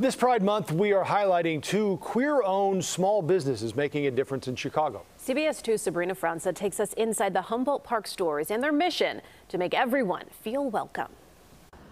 This Pride Month, we are highlighting two queer owned small businesses making a difference in Chicago. CBS 2's Sabrina Franza takes us inside the Humboldt Park stores and their mission to make everyone feel welcome.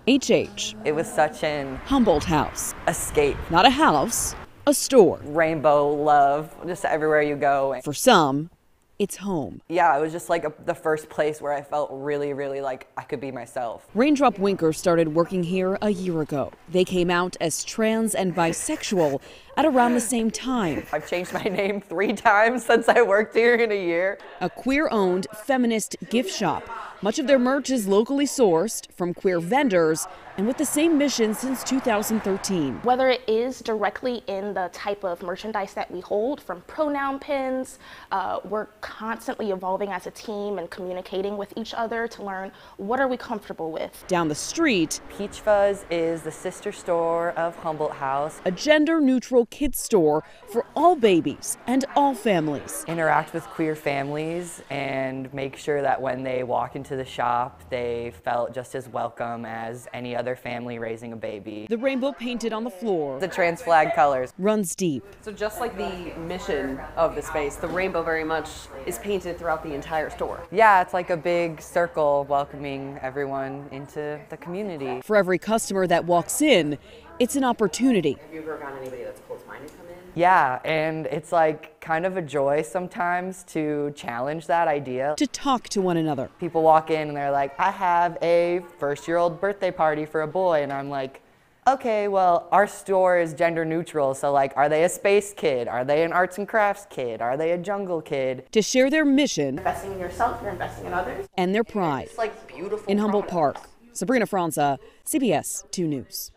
HH. It was such an Humboldt House. escape. Not a house, a store. Rainbow love, just everywhere you go. For some, it's home. Yeah, it was just like a, the first place where I felt really, really like I could be myself. Raindrop Winker started working here a year ago. They came out as trans and bisexual at around the same time. I've changed my name three times since I worked here in a year. A queer owned feminist gift shop. Much of their merch is locally sourced from queer vendors and with the same mission since 2013. Whether it is directly in the type of merchandise that we hold, from pronoun pins, uh, we're constantly evolving as a team and communicating with each other to learn what are we comfortable with. Down the street, Peach Fuzz is the sister store of Humboldt House. a gender neutral kids store for all babies and all families. Interact with queer families and make sure that when they walk into the shop, they felt just as welcome as any other family raising a baby. The rainbow painted on the floor The trans flag colors. runs deep. So just like the mission of the space, the rainbow very much is painted throughout the entire store. Yeah, it's like a big circle welcoming everyone into the community. For every customer that walks in, it's an opportunity Have you ever gotten anybody that's close-minded come in? Yeah, and it's like kind of a joy sometimes to challenge that idea. to talk to one another. People walk in and they're like, I have a first year old birthday party for a boy. And I'm like, okay, well, our store is gender neutral. So, like, are they a space kid? Are they an arts and crafts kid? Are they a jungle kid? to share their mission Investing in yourself, you're investing in others. and their pride It's like beautiful. in Humboldt product. Park. Sabrina Franza, CBS 2 News.